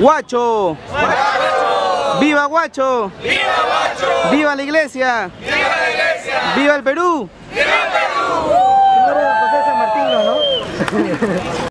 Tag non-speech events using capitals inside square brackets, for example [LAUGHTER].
Guacho. ¡Viva Guacho! ¡Viva Guacho! ¡Viva la iglesia! ¡Viva la iglesia! ¡Viva el Perú! ¡Viva el Perú! Uh. [LAUGHS]